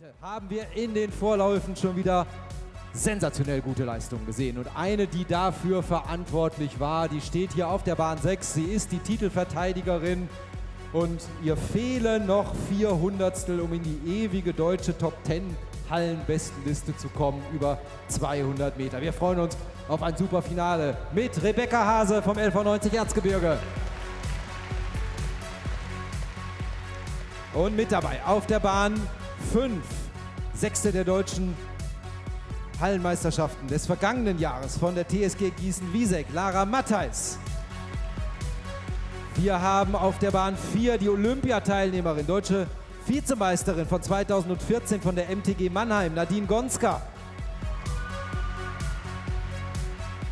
Heute haben wir in den Vorläufen schon wieder sensationell gute Leistungen gesehen. Und eine, die dafür verantwortlich war, die steht hier auf der Bahn 6. Sie ist die Titelverteidigerin und ihr fehlen noch vier Hundertstel, um in die ewige deutsche Top 10 Hallenbestenliste zu kommen, über 200 Meter. Wir freuen uns auf ein super Finale mit Rebecca Hase vom LV90 Erzgebirge. Und mit dabei auf der Bahn 5, sechste der deutschen Hallenmeisterschaften des vergangenen Jahres von der TSG Gießen-Wiesek, Lara Mattheis. Wir haben auf der Bahn 4 die Olympiateilnehmerin, deutsche Vizemeisterin von 2014 von der MTG Mannheim, Nadine Gonska.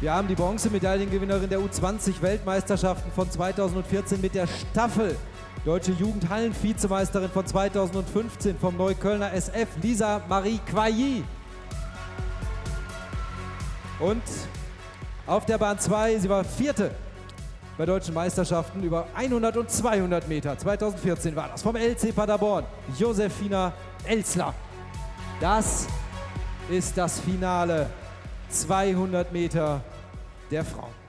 Wir haben die Bronzemedaillengewinnerin der U20-Weltmeisterschaften von 2014 mit der Staffel. Deutsche Jugendhallen-Vizemeisterin von 2015 vom Neuköllner SF, Lisa Marie Quailly. Und auf der Bahn 2, sie war vierte bei deutschen Meisterschaften über 100 und 200 Meter. 2014 war das vom LC Paderborn, Josefina Elsler. Das ist das Finale 200 Meter der Frauen.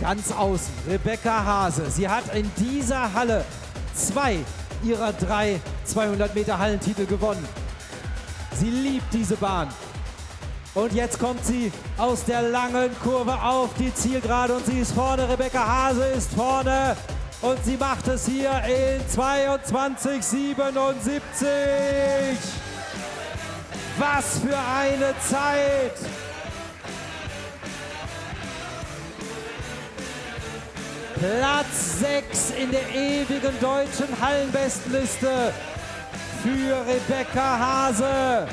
Ganz außen, Rebecca Hase. Sie hat in dieser Halle zwei ihrer drei 200 Meter Hallentitel gewonnen. Sie liebt diese Bahn. Und jetzt kommt sie aus der langen Kurve auf die Zielgerade und sie ist vorne. Rebecca Hase ist vorne und sie macht es hier in 22,77. Was für eine Zeit! Platz 6 in der ewigen deutschen Hallenbestenliste für Rebecca Hase.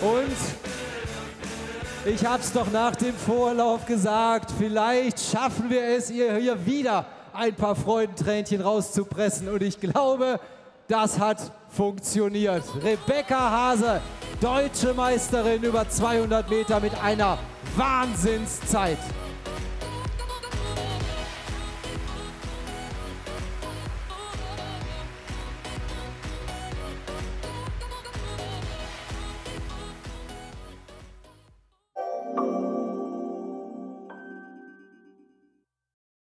Und ich habe es doch nach dem Vorlauf gesagt, vielleicht schaffen wir es, ihr hier wieder ein paar Freudentränchen rauszupressen. Und ich glaube, das hat funktioniert. Rebecca Hase, deutsche Meisterin über 200 Meter mit einer Wahnsinnszeit.